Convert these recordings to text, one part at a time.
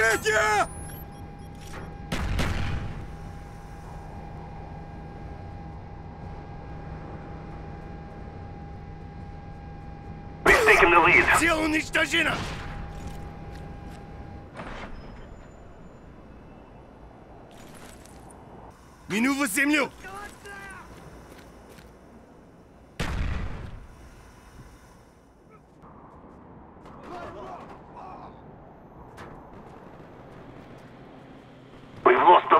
прикрытие! Сила уничтожена! Мину в землю! the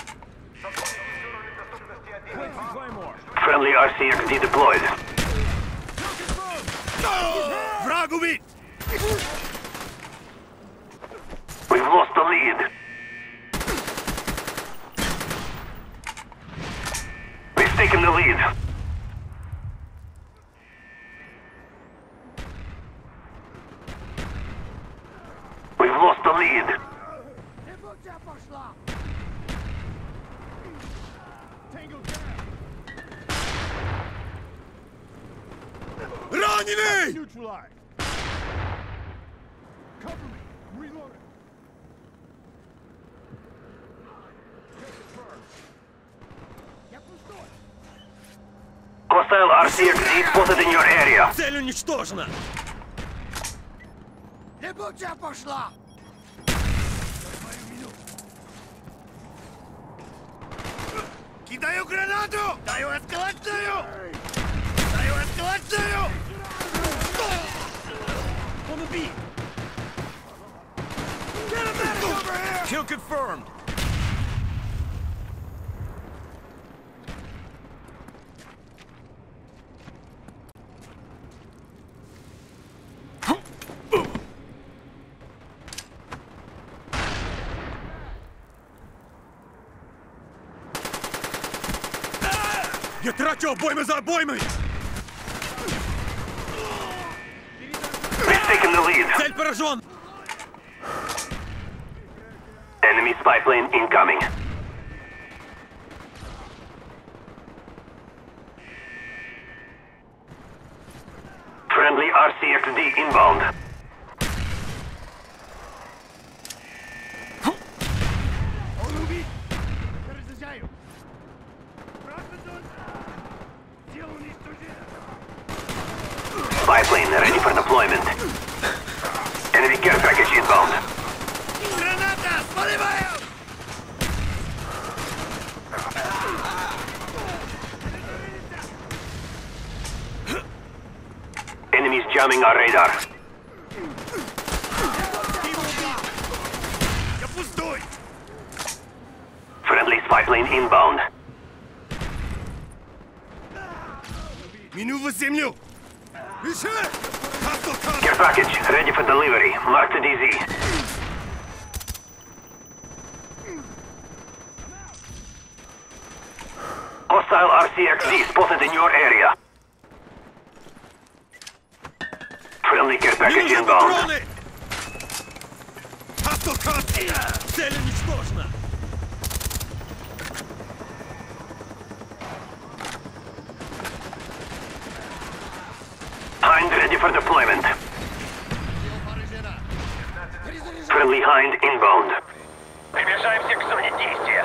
Friendly RC RCXD deployed. Vragovic! We've lost the lead. We've taken the lead. We've lost the lead. Раненый! Hostile RCXD spotted in your area. Цель уничтожена! Лебучая пошла! Кидаю гранату! Даю эскалацию! Он убит! Get a medic over here! Kill confirmed! Я трачу обоймы за обоймой! We've taken the lead. Цель поражен! Enemy spy plane incoming. Friendly RCXD inbound. Он убит! Разъезжаю! Дело уничтожено! Spy plane ready for deployment. Enemy care package inbound. Граната! Спаливаю! Enemies jamming our radar. Я пустой! Friendly spy plane inbound. Мину в землю! Еще! Your package, ready for delivery. Mark the DZ. Hostile RCXD spotted in your area. Friendly care package inbound. Hostile contact! Cel niczmożna! for deployment. Friendly Hind inbound. Приближаемся к зоне действия.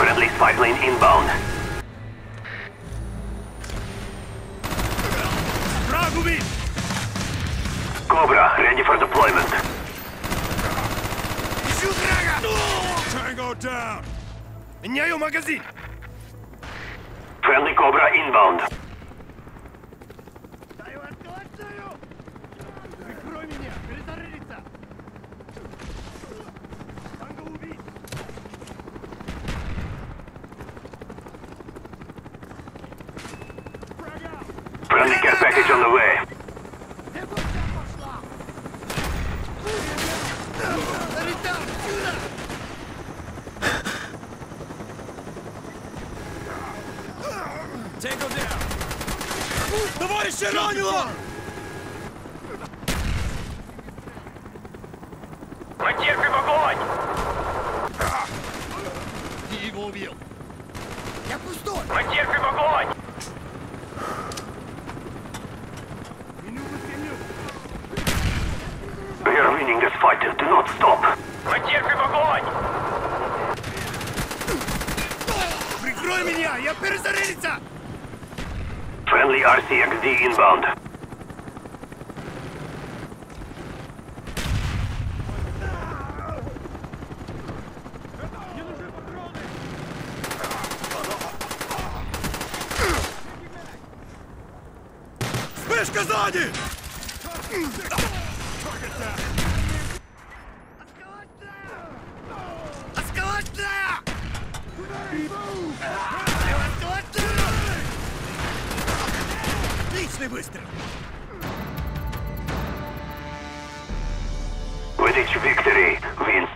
Friendly spy plane inbound. Враг убит! Cobra ready for deployment. Ищу врага! Tango down! Меняю магазин! Friendly Cobra inbound. package on the way. Tango down. Товарищи, ранило! Мы терпим огонь! Ты его убил! Я пустой! Мы терпим огонь! Fighter, do not stop. Мы терпим огонь! Прикрой меня! Я перезарядиться! Friendly RCXD inbound. Вспышка сзади! Target down! Точный выстрел! Водить Виктори, Винс